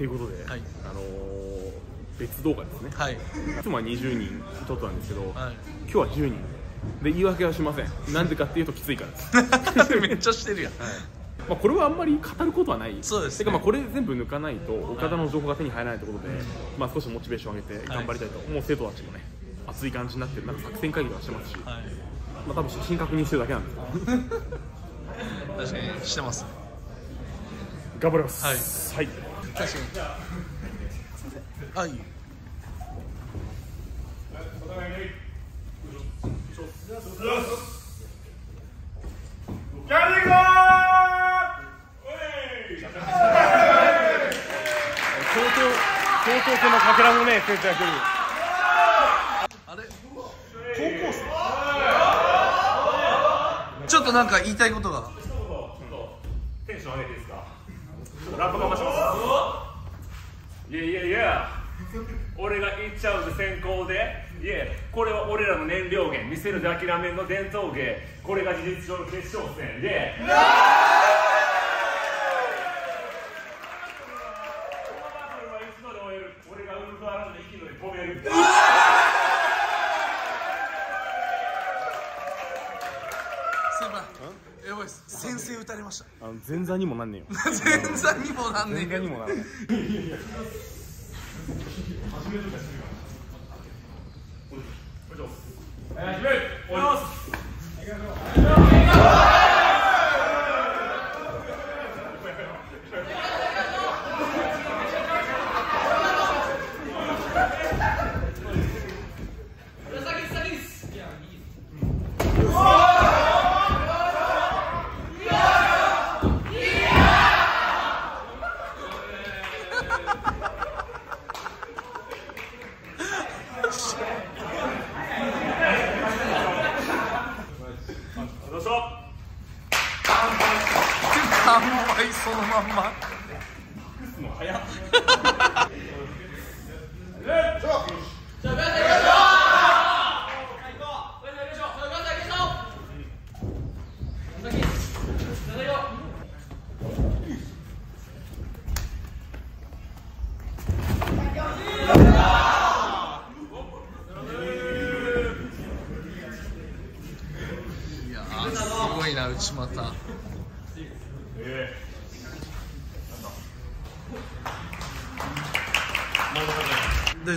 ということで、はい。あのー別動画ですね。はい。いつもは20人撮ったんですけど、はい。今日は10人。で言い訳はしません。なんでかっていうときついから。です、めっちゃしてるやん。まあ、これはあんまり語ることはない。そうですね。てかまあこれ全部抜かないと岡田の情報が手に入らないということで、まあ、少しモチベーション上げて頑張りたいと、もう生徒たちもね熱い感じになってる。なんか作戦会議とかしてますし、はい。まあ、多分写真確認してるだけなんで。す 確かにしてます頑張ります。はい、確かにあいいキャリーゴ相当相当このかけらもね先生が来るあれ高校生ちょっとなんか言いたいことが。テンション上げていいですか？ラップかましますいやいやいや。俺が言っちゃうぜ先行で。いえこれは俺らの燃料源。見せるで諦めんの伝統芸。これが事実上の決勝戦で。このバトルはいつまで終える俺がウルフアランドで生きるのに止める先輩やばいっす先生打たれました。あの前座にもなんねえよ。前座にもなんね前座にえもならないはい始めおいます乾杯そのまんま いやーすごいな内股大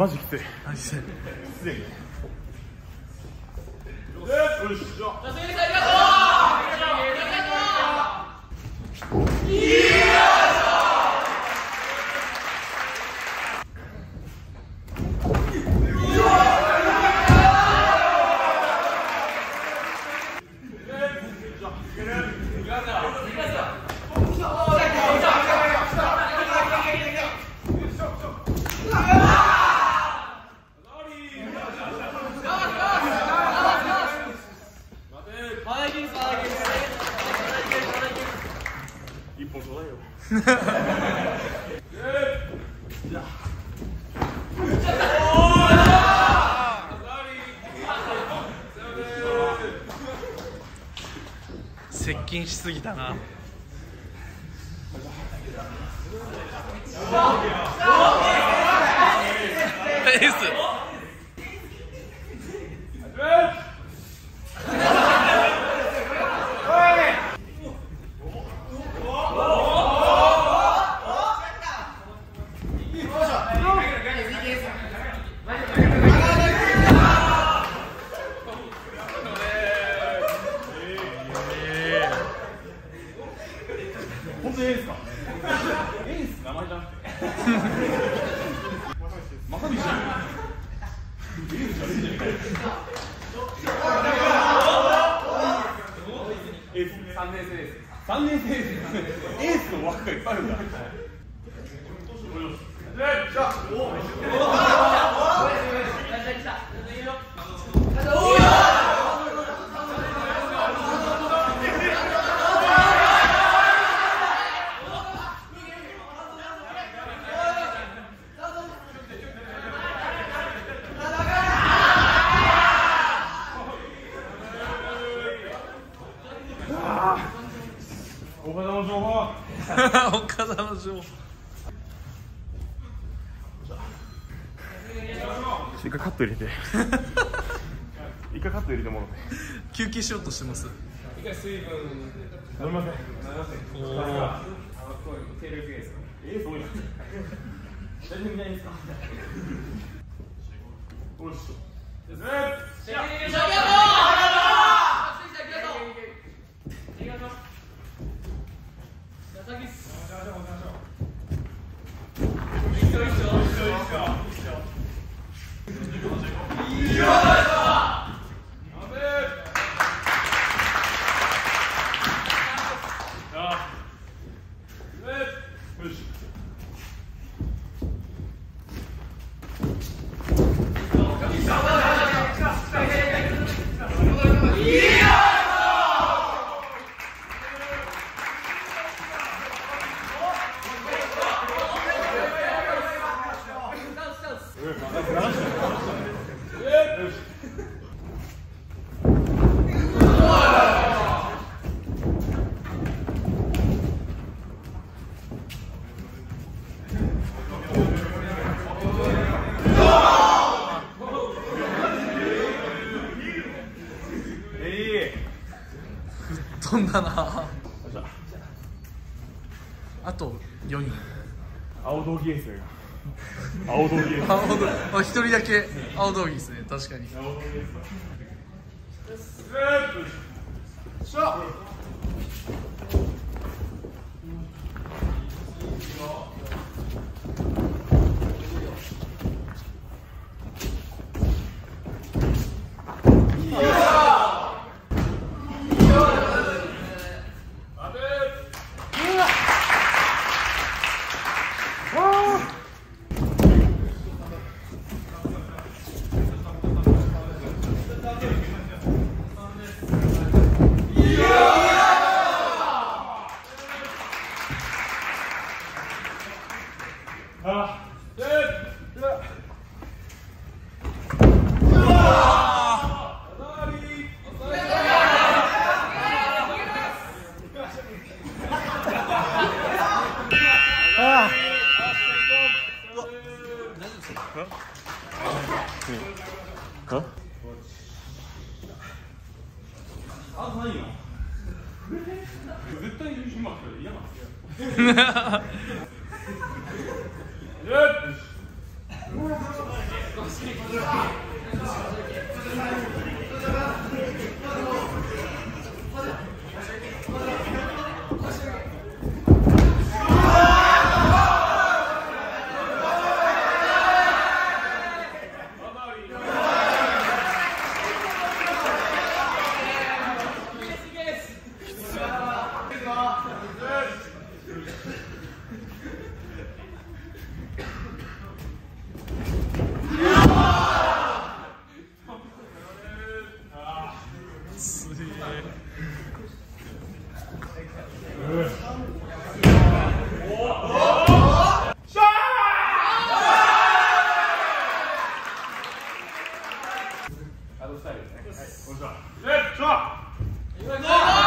マジきついマジで一すぎたな。エース本当にエースかエース名前じゃなくてまさにじゃんエース三年生です三年生ですエースの枠がいっぱいあるんだ 岡田の情報岡田の情報一回カット入れて。一回カット入れてもらって休憩しようとしてます。飲みません。えー、そういうの。大丈夫じゃないです。かよしよしえ飛んだなあと4人。青道着です青道着です青道あ一人だけ。青道着ですね。確かに。絶対優勝マークで嫌なんですよすげえあのスタイルですねは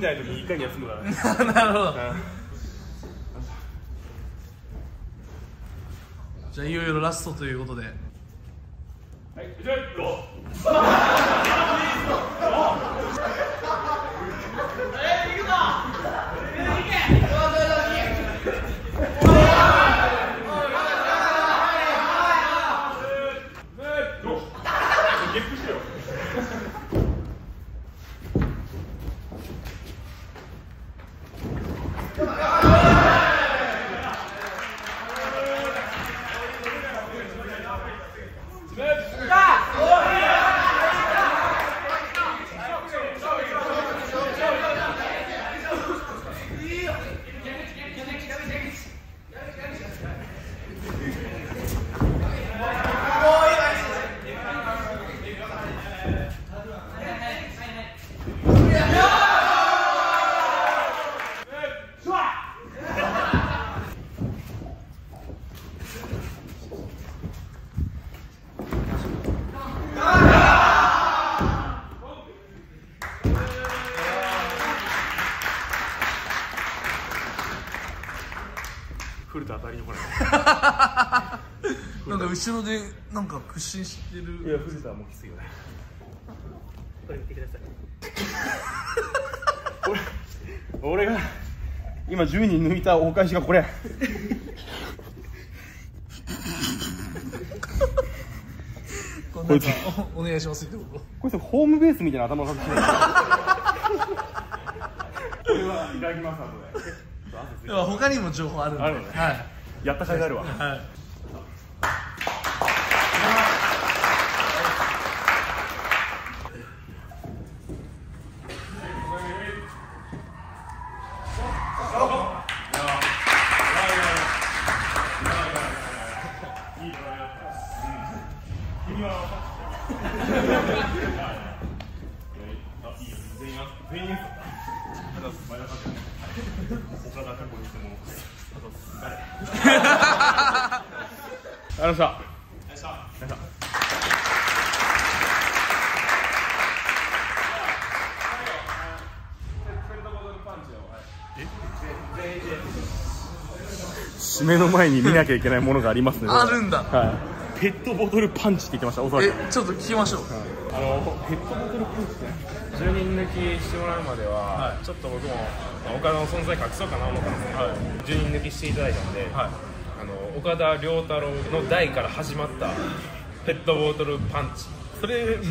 時に一回に休むからね。なるほど。じゃあいよいよラストということで。はいじゃあゴーゲップしてよいると当たりに来ないなんか後ろでなんか屈伸してる。いや藤田はもうきついよね。これ見てください。俺が今10人抜いた大返しがこれ。こいつおお願いしますってこと？こいつホームベースみたいな頭の形してる。これはいただきます後で。他にも情報あるんで。あるのね。はい。やった甲斐があるわ。はい ありました締めの前に見なきゃいけないものがありますね。あるんだ。はい、ペットボトルパンチって言ってましたおそらく。えちょっと聞きましょう。あのペットボトルパンチって10人抜きしてもらうまでは、ちょっと僕もまあ岡田の存在隠そうかな思ったんですけど、10人抜きしていただいたので、あの岡田亮太郎の代から始まったペットボトルパンチ。それ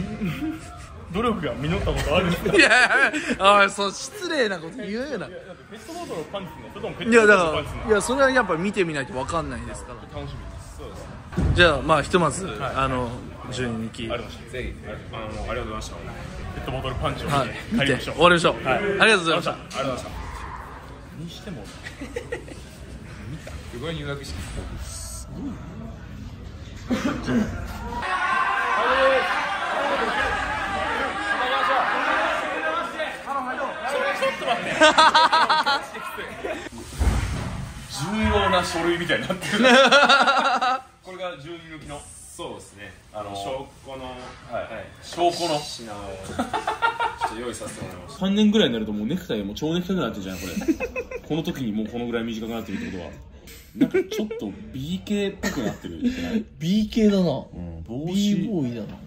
努力が実ったことあるんですかいやいやあそう失礼なこと言うよな。ペットボトルをパンチのそれともペッいやトボトだかルをパンチするのらいやそれはやっぱ見てみないと分かんないですから。楽しみですじゃあまあひとまず、あの10人抜きありがとうございました。ぜひあのありがとうございました。ペットボトルパンチを見はい。て見て帰りましょう。終わりましょう、はい。ありがとうございました。ありがとうございました。にしてもすごい入学式重要な書類みた。いになってるが10人抜きの。そうですね。あの証拠の、はい。証拠の。品をちょっと用意させてもらいました。3年ぐらいになるともうネクタイがもう蝶ネクタイになってるじゃんこれ。この時にもうこのぐらい短くなってるってことは。なんかちょっと BK っぽくなってる。B 系だな、帽 B 子ボーイだな